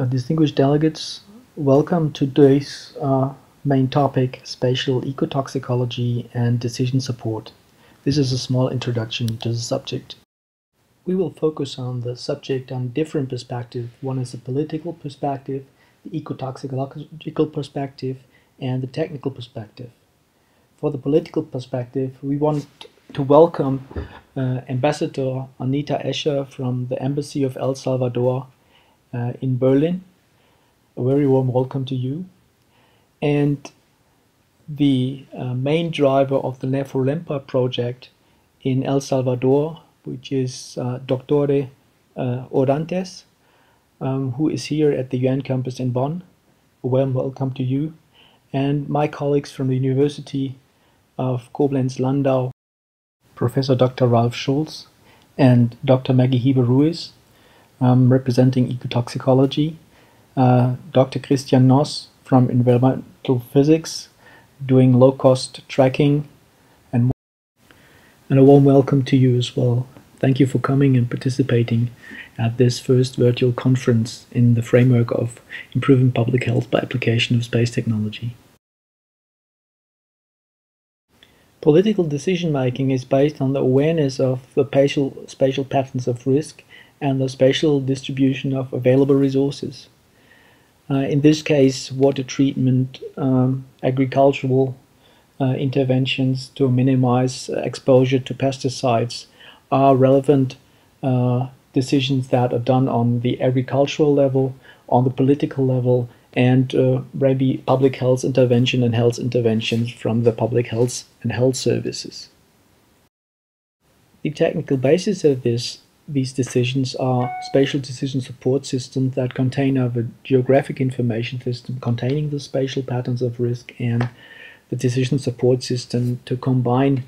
Uh, distinguished delegates, welcome to today's uh, main topic, spatial ecotoxicology and decision support. This is a small introduction to the subject. We will focus on the subject on different perspectives. One is the political perspective, the ecotoxicological perspective, and the technical perspective. For the political perspective, we want to welcome uh, Ambassador Anita Escher from the Embassy of El Salvador uh, in Berlin. A very warm welcome to you. And the uh, main driver of the NEFROLEMPA project in El Salvador, which is uh, Dr. Uh, Orantes, um, who is here at the UN campus in Bonn. A warm welcome to you. And my colleagues from the University of Koblenz-Landau, Professor Dr. Ralf Schulz and Dr. Maggie Heber Ruiz, um, representing ecotoxicology, uh, Dr. Christian Noss from environmental physics, doing low cost tracking, and. And a warm welcome to you as well. Thank you for coming and participating at this first virtual conference in the framework of improving public health by application of space technology. Political decision making is based on the awareness of the spatial, spatial patterns of risk and the spatial distribution of available resources. Uh, in this case, water treatment, um, agricultural uh, interventions to minimize exposure to pesticides are relevant uh, decisions that are done on the agricultural level, on the political level, and uh, maybe public health intervention and health interventions from the public health and health services. The technical basis of this these decisions are spatial decision support systems that contain a geographic information system containing the spatial patterns of risk and the decision support system to combine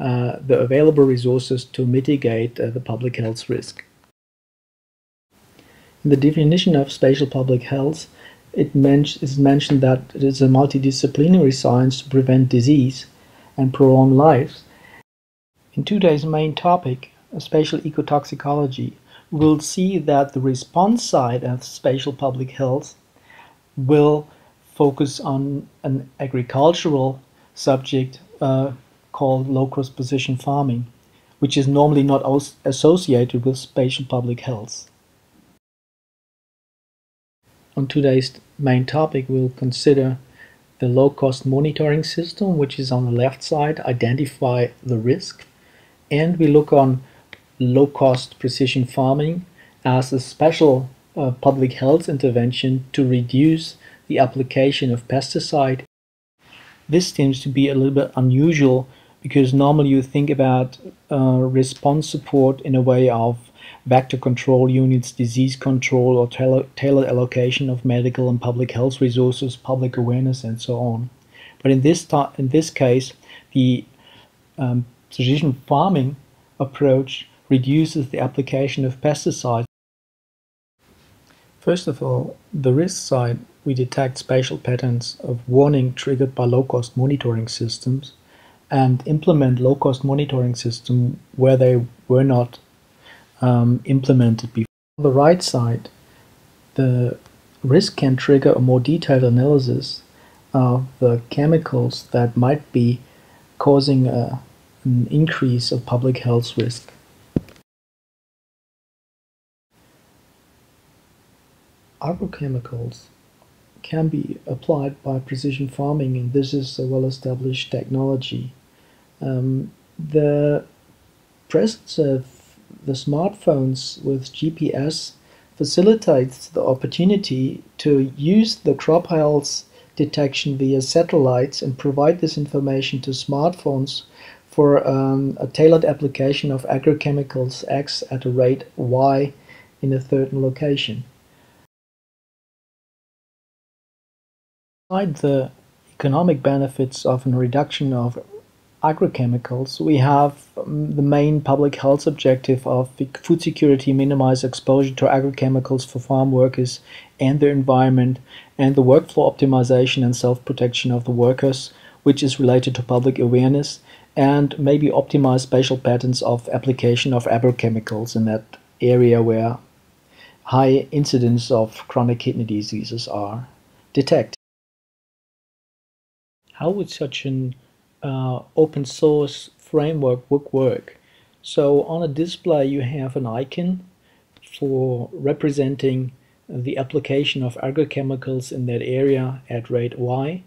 uh, the available resources to mitigate uh, the public health risk. In the definition of spatial public health, it men is mentioned that it is a multidisciplinary science to prevent disease and prolong lives. In today's main topic, spatial ecotoxicology, we'll see that the response side of spatial public health will focus on an agricultural subject uh, called low-cost precision farming, which is normally not associated with spatial public health. On today's main topic, we'll consider the low-cost monitoring system, which is on the left side, identify the risk, and we look on low-cost precision farming as a special uh, public health intervention to reduce the application of pesticide. This seems to be a little bit unusual because normally you think about uh, response support in a way of vector control units, disease control, or tailored allocation of medical and public health resources, public awareness, and so on. But in this in this case, the um, precision farming approach reduces the application of pesticides. First of all, the risk side, we detect spatial patterns of warning triggered by low-cost monitoring systems and implement low-cost monitoring system where they were not um, implemented before. On the right side, the risk can trigger a more detailed analysis of the chemicals that might be causing a, an increase of public health risk. Agrochemicals can be applied by precision farming, and this is a well-established technology. Um, the presence of the smartphones with GPS facilitates the opportunity to use the crop health detection via satellites and provide this information to smartphones for um, a tailored application of agrochemicals X at a rate Y in a certain location. Besides the economic benefits of a reduction of agrochemicals, we have um, the main public health objective of food security, minimize exposure to agrochemicals for farm workers and the environment, and the workflow optimization and self-protection of the workers, which is related to public awareness, and maybe optimize spatial patterns of application of agrochemicals in that area where high incidence of chronic kidney diseases are detected. How would such an uh, open source framework would work? So on a display you have an icon for representing the application of agrochemicals in that area at rate y,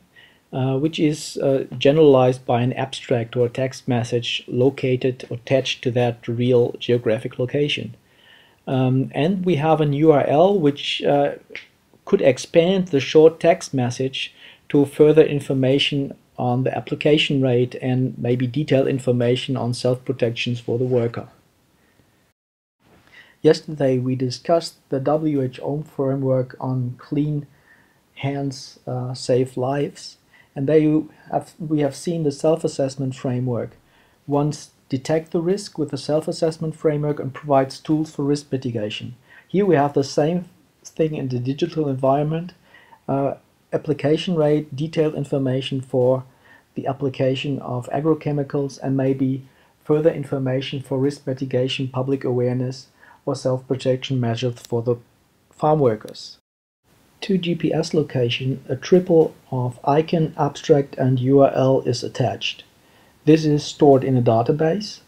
uh, which is uh, generalized by an abstract or text message located or attached to that real geographic location. Um, and we have an URL which uh, could expand the short text message to further information on the application rate and maybe detailed information on self-protections for the worker. Yesterday we discussed the WHO framework on clean hands uh, save lives and there you have, we have seen the self-assessment framework. Once detect the risk with the self-assessment framework and provides tools for risk mitigation. Here we have the same thing in the digital environment, uh, application rate, detailed information for the application of agrochemicals and maybe further information for risk mitigation, public awareness or self-protection measures for the farm workers. To GPS location, a triple of icon, abstract and URL is attached. This is stored in a database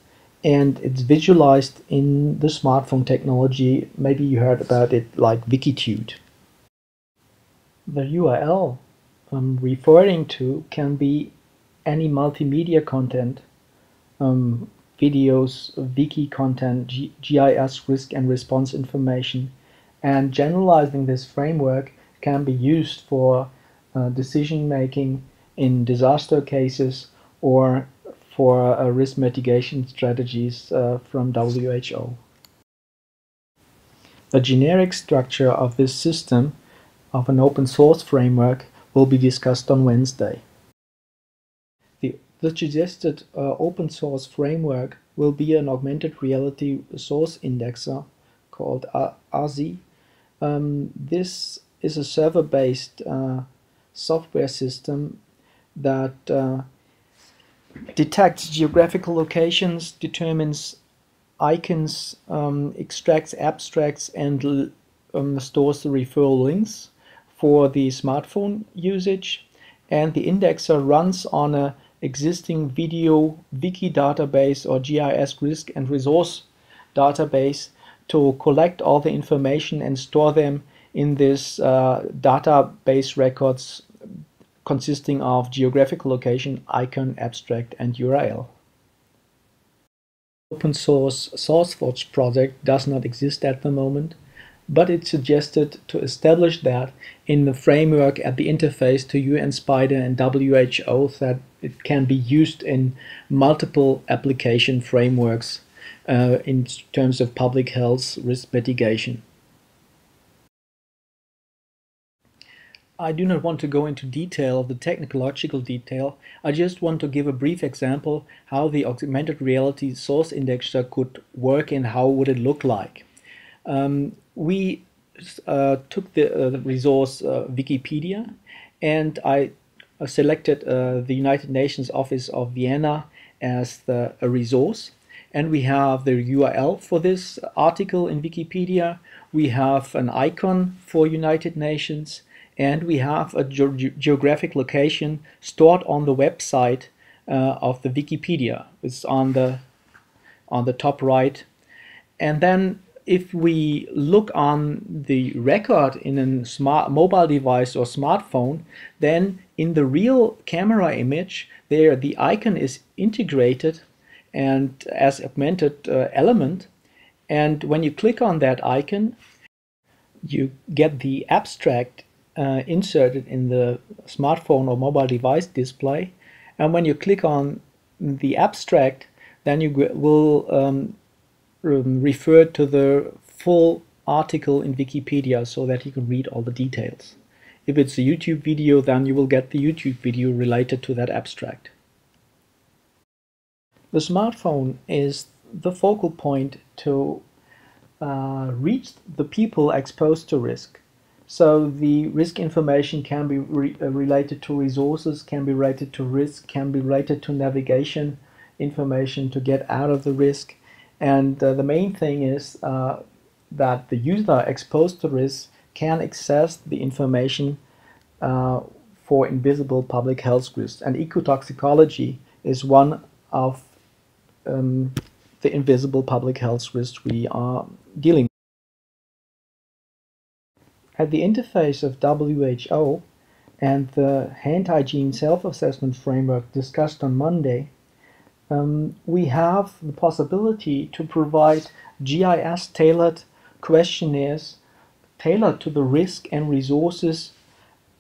and it's visualized in the smartphone technology. Maybe you heard about it like Wikitude. The URL I'm referring to can be any multimedia content, um, videos, wiki content, G GIS risk and response information, and generalizing this framework can be used for uh, decision making in disaster cases or for uh, risk mitigation strategies uh, from WHO. The generic structure of this system of an open source framework will be discussed on Wednesday. The, the suggested uh, open source framework will be an augmented reality source indexer called ARSI. Um, this is a server-based uh, software system that uh, detects geographical locations, determines icons, um, extracts abstracts, and um, stores the referral links for the smartphone usage. And the indexer runs on a existing video wiki database or GIS risk and resource database to collect all the information and store them in this uh, database records consisting of geographical location, icon, abstract, and URL. Open source SourceForge project does not exist at the moment, but it suggested to establish that in the framework at the interface to UN SPIDER and WHO that it can be used in multiple application frameworks uh, in terms of public health risk mitigation. I do not want to go into detail of the technological detail. I just want to give a brief example how the augmented reality source indexer could work and how would it look like. Um, we uh, took the, uh, resource uh, Wikipedia and I uh, selected uh, the United Nations Office of Vienna as the, a resource and we have the URL for this article in Wikipedia. We have an icon for United Nations and we have a ge geographic location stored on the website uh, of the Wikipedia. It's on the on the top right. And then if we look on the record in a smart mobile device or smartphone, then in the real camera image, there the icon is integrated and as augmented uh, element. And when you click on that icon, you get the abstract uh, inserted in the smartphone or mobile device display. And when you click on the abstract, then you will um, refer to the full article in Wikipedia so that you can read all the details. If it's a YouTube video, then you will get the YouTube video related to that abstract. The smartphone is the focal point to uh, reach the people exposed to risk. So the risk information can be re uh, related to resources, can be related to risk, can be related to navigation information to get out of the risk. And uh, the main thing is uh, that the user exposed to risk can access the information uh, for invisible public health risks. And ecotoxicology is one of um, the invisible public health risks we are dealing with. At the interface of WHO and the hand hygiene self-assessment framework discussed on Monday, um, we have the possibility to provide GIS tailored questionnaires tailored to the risk and resources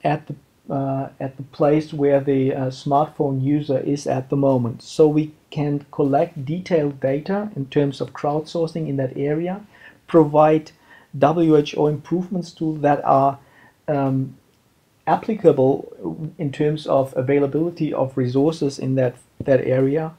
at the uh, at the place where the uh, smartphone user is at the moment. So we can collect detailed data in terms of crowdsourcing in that area, provide WHO improvements tools that are um, applicable in terms of availability of resources in that, that area.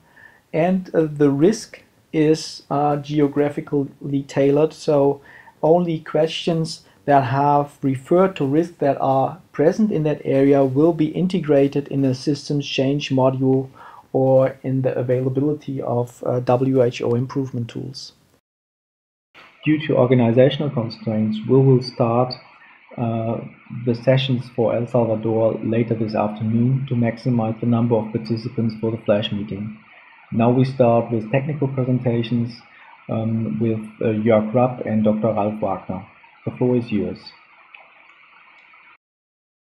And uh, the risk is uh, geographically tailored, so only questions that have referred to risks that are present in that area will be integrated in a systems change module or in the availability of uh, WHO improvement tools. Due to organizational constraints, we will start uh, the sessions for El Salvador later this afternoon to maximize the number of participants for the flash meeting. Now we start with technical presentations um, with uh, Jörg Rapp and Dr. Ralf Wagner. The floor is yours.